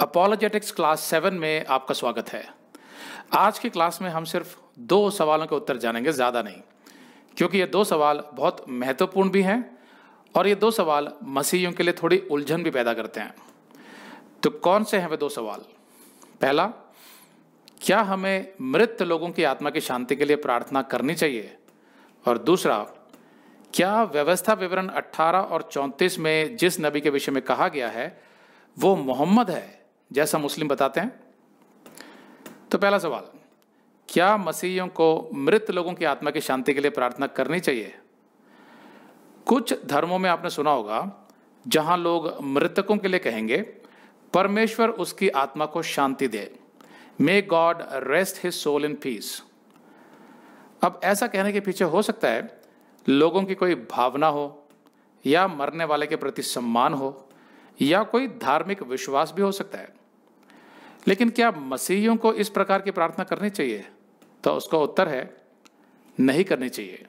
Apologetics class seven में आपका स्वागत है। आज की क्लास में हम सिर्फ़ दो सवालों के उत्तर जानेंगे, ज़्यादा नहीं। क्योंकि ये दो सवाल बहुत महत्वपूर्ण भी हैं और ये दो सवाल मसीहियों के लिए थोड़ी उलझन भी पैदा करते हैं। तो कौन से हैं वे दो सवाल? पहला, क्या हमें मृत लोगों की आत्मा की शांति के लिए प्रार्थना करनी चाहिए? और दूसरा, क्या व्यवस्था विवरण 18 और 34 में जिस नबी के विषय में कहा गया है, वो मोहम्मद है? जैसा मुस्लिम बताते हैं। तो पहला सवाल, क्या मसीहियों को मृत लोगों की आत्मा की शांति के लिए प्रार्थना करनी चाहिए? कुछ धर्मों में आपने सुना होगा, जहाँ लोग मृतकों के लिए कहेंगे, परमेश्वर उसकी आत्मा को शांति दे। May God rest his soul in peace अब ऐसा कहने के पीछे हो सकता है, लोगों की कोई भावना हो, या मरने वाले के प्रति सम्मान हो, या कोई धार्मिक विश्वास भी हो सकता है। लेकिन क्या मसीहियों को इस प्रकार की प्रार्थना करनी चाहिए? तो उसका उत्तर है, नहीं करनी चाहिए।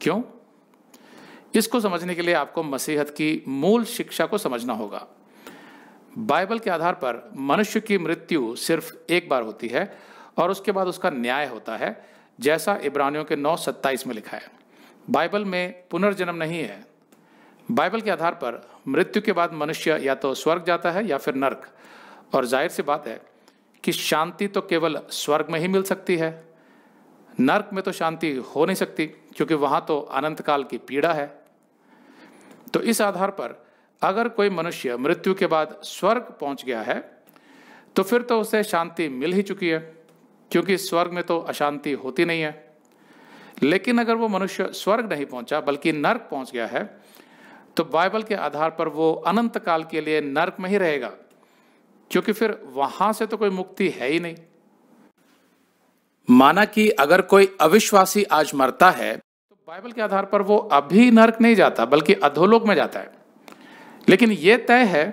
क्यों? इसको समझने के लिए आपको मसीहत की मूल शिक्षा को समझना होगा। बाइबल के आधार पर मनुष्य की मृत्यु सिर्फ़ एक बार होती है और उसके बाद उसका न्याय होता है, जैसा इब्रानियों के नौ सत्ताईस में लिखा है। बाइबल में पुनर्जन्म नहीं है। बाइबल के आधार पर मृत्यु के बाद मनुष्य या तो स्वर्ग जाता है या फिर नर्क। और ज़ाहिर सी बात है कि शांति तो केवल स्वर्ग में ही मिल सकती है। नर्क में तो शांति हो नहीं सकती, क्योंकि वहाँ तो अनंत काल की पीड़ा है। तो इस आधार पर अगर कोई मनुष्य मृत्यु के बाद स्वर्ग पहुँच गया है तो फिर तो उसे शांति मिल ही चुकी है, क्योंकि स्वर्ग में तो अशांति होती नहीं है। लेकिन अगर वो मनुष्य स्वर्ग नहीं पहुँचा, बल्कि नर्क पहुँच गया है तो बाइबल के आधार पर वो अनंत काल के लिए नर्क में ही रहेगा। क्योंकि फिर वहाँ से तो कोई मुक्ति है ही नहीं। माना कि अगर कोई अविश्वासी आज मरता है तो बाइबल के आधार पर वो अभी नर्क नहीं जाता बल्कि अधोलोक में जाता है। लेकिन यह तय है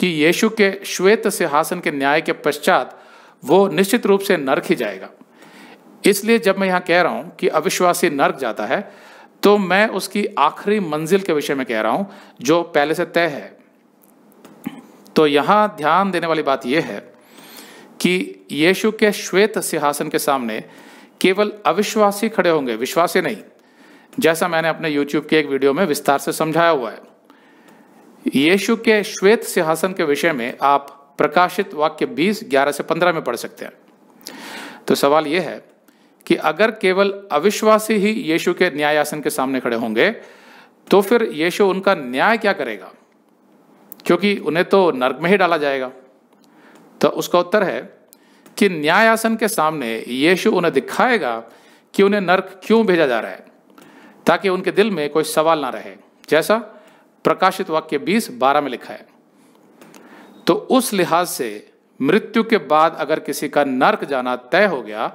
कि यीशु के श्वेत सिंहासन के न्याय के पश्चात वो निश्चित रूप से नर्क ही जाएगा। इसलिए जब मैं यहाँ कह रहा हूँ कि अविश्वासी नर्क जाता है तो मैं उसकी आखिरी मंजिल के विषय में कह रहा हूँ जो पहले से तय है। तो यहाँ ध्यान देने वाली बात यह है कि यीशु के श्वेत सिंहासन के सामने केवल अविश्वासी खड़े होंगे, विश्वासी नहीं। जैसा मैंने अपने यूट्यूब के एक वीडियो में विस्तार से समझाया हुआ है। यीशु के श्वेत सिंहासन के विषय में आप प्रकाशित वाक्य 20 11 से 15 में पढ़ सकते हैं। तो सवाल यह है कि अगर केवल अविश्वासी ही यीशु के न्यायासन के सामने खड़े होंगे तो फिर यीशु उनका न्याय क्या करेगा? क्योंकि उन्हें तो नर्क में ही डाला जाएगा। तो उसका उत्तर है कि न्यायासन के सामने यीशु उन्हें दिखाएगा कि उन्हें नर्क क्यों भेजा जा रहा है, ताकि उनके दिल में कोई सवाल ना रहे। जैसा प्रकाशित वाक्य बीस बारह में लिखा है। तो उस लिहाज से मृत्यु के बाद अगर किसी का नर्क जाना तय हो गया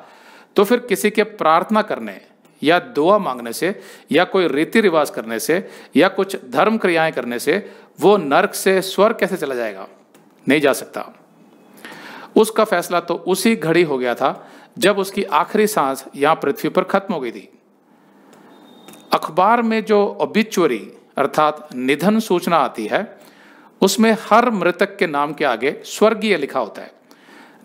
तो फिर किसी के प्रार्थना करने या दुआ मांगने से, या कोई रीति रिवाज करने से, या कुछ धर्म क्रियाएँ करने से, वो नर्क से स्वर्ग कैसे चला जाएगा? नहीं जा सकता। उसका फैसला तो उसी घड़ी हो गया था, जब उसकी आखिरी सांस यहाँ पृथ्वी पर खत्म हो गई थी। अखबार में जो ओबिचुअरी अर्थात निधन सूचना आती है, उसमें हर मृतक के नाम के आगे स्वर्गीय लिखा होता है।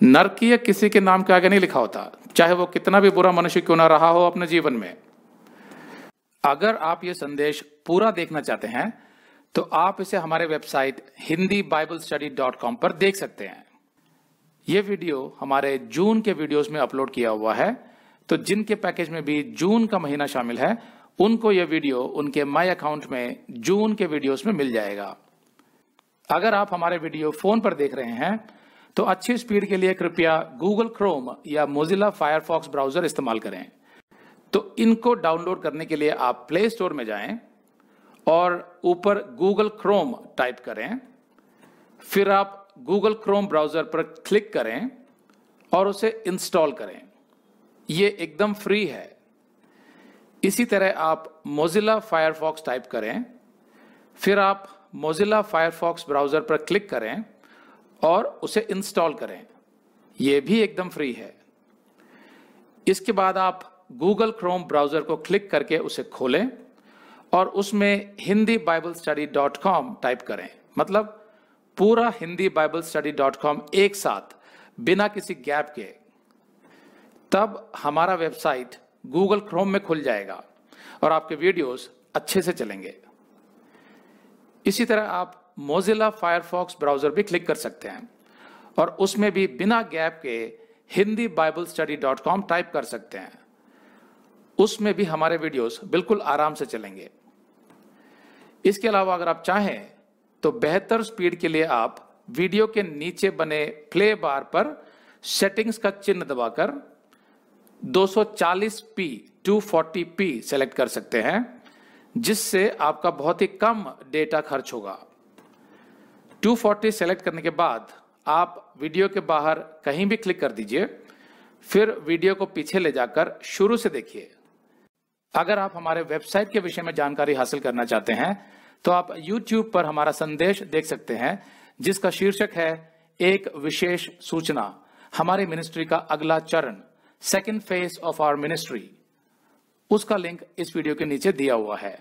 नरकीय किसी के नाम के आगे नहीं लिखा होता, चाहे वो कितना भी बुरा मनुष्य क्यों ना रहा हो अपने जीवन में। अगर आप ये संदेश पूरा देखना चाहते हैं तो आप इसे हमारे website Hindi Bible study dot com पर देख सकते हैं। ये वीडियो हमारे जून के वीडियोस में अपलोड किया हुआ है तो जिनके पैकेज में भी जून का महीना शामिल है, उनको यह वीडियो उनके माई अकाउंट में जून के वीडियोस में मिल जाएगा। अगर आप हमारे वीडियो फ़ोन पर देख रहे हैं तो अच्छी स्पीड के लिए कृपया गूगल क्रोम या मोजिला फायरफॉक्स ब्राउज़र इस्तेमाल करें। तो इनको डाउनलोड करने के लिए आप प्ले स्टोर में जाएँ और ऊपर गूगल क्रोम टाइप करें। फिर आप गूगल क्रोम ब्राउज़र पर क्लिक करें और उसे इंस्टॉल करें। यह एकदम फ्री है। इसी तरह आप मोजिला फायरफॉक्स टाइप करें। फिर आप मोजिला फायरफॉक्स ब्राउज़र पर क्लिक करें और उसे इंस्टॉल करें। यह भी एकदम फ्री है। इसके बाद आप गूगल क्रोम ब्राउज़र को क्लिक करके उसे खोलें और उसमें Hindi Bible study dot com type करें। मतलब पूरा Hindi Bible study dot com एक साथ, बिना किसी गैप के। तब हमारा वेबसाइट गूगल क्रोम में खुल जाएगा और आपके वीडियोस अच्छे से चलेंगे। इसी तरह आप मोजिला फायरफॉक्स ब्राउज़र भी क्लिक कर सकते हैं। और उसमें भी बिना गैप के Hindi Bible study dot com type कर सकते हैं। उसमें भी हमारे वीडियोस बिल्कुल आराम से चलेंगे। इसके अलावा अगर आप चाहें तो बेहतर स्पीड के लिए आप वीडियो के नीचे बने प्ले बार पर सेटिंग्स का चिन्ह दबाकर 240p 240p सेलेक्ट कर सकते हैं, जिससे आपका बहुत ही कम डेटा खर्च होगा। 240 सेलेक्ट करने के बाद आप वीडियो के बाहर कहीं भी क्लिक कर दीजिए, फिर वीडियो को पीछे ले जाकर शुरू से देखिए। अगर आप हमारे वेबसाइट के विषय में जानकारी हासिल करना चाहते हैं तो आप YouTube पर हमारा संदेश देख सकते हैं, जिसका शीर्षक है, एक विशेष सूचना, हमारी मिनिस्ट्री का अगला चरण second phase of our ministry उसका लिंक इस वीडियो के नीचे दिया हुआ है।